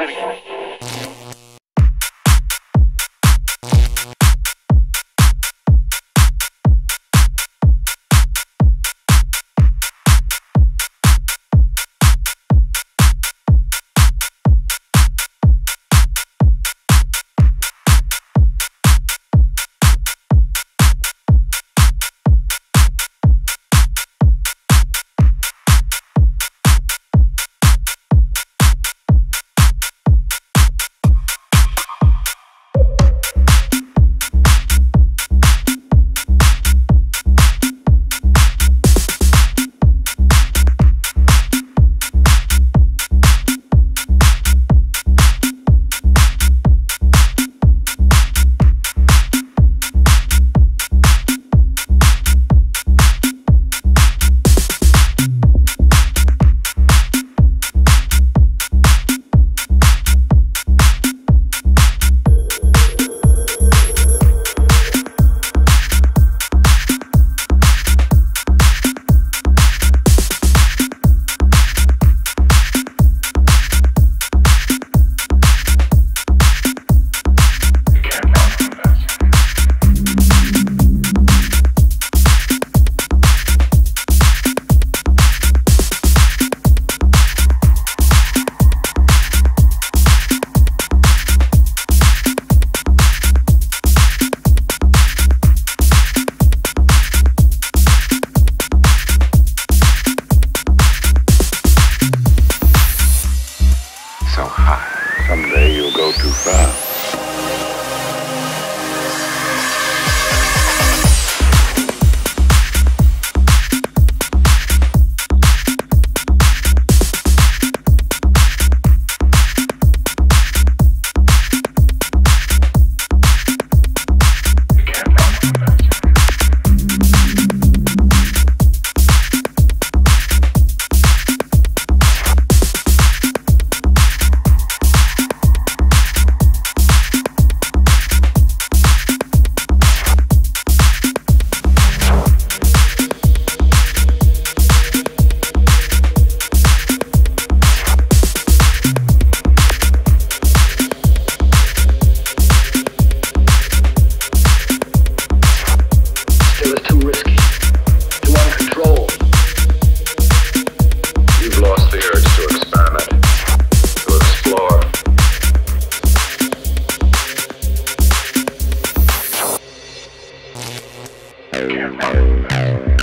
Evergreen. so high. Someday you'll go too far. Oh, oh, oh.